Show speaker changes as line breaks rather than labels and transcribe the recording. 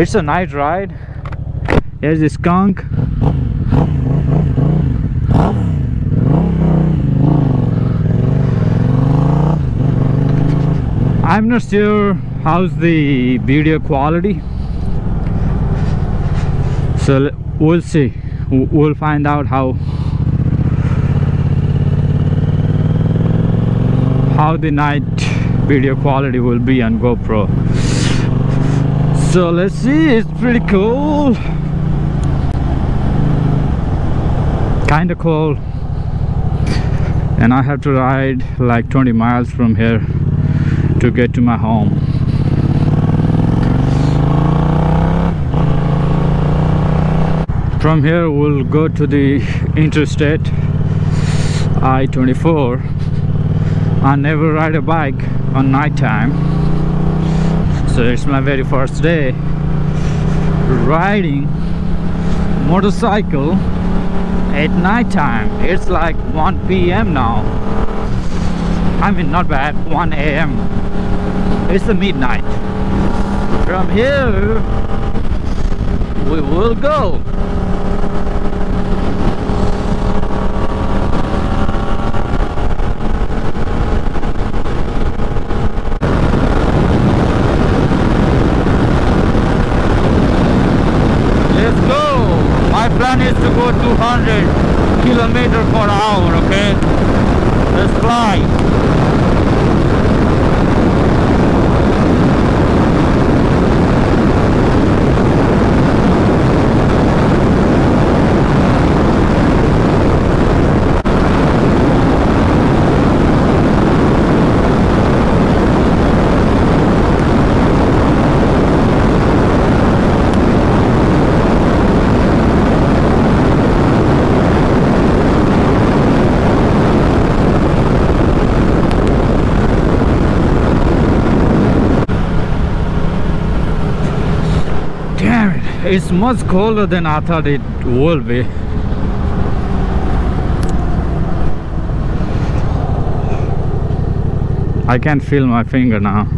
It's a nice ride. there's the skunk. I'm not sure how's the video quality. So we'll see. We'll find out how how the night video quality will be on GoPro. So let's see, it's pretty cool. Kinda cool. And I have to ride like 20 miles from here to get to my home. From here we'll go to the interstate I-24 I never ride a bike on night time so it's my very first day riding motorcycle at night time it's like 1 p.m. now I mean not bad 1 a.m. it's the midnight from here we will go Let's go. My plan is to go 200 kilometer per hour. Okay. Let's fly. Damn it. It's much colder than I thought it would be. I can feel my finger now.